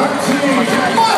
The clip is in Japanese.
ワンツー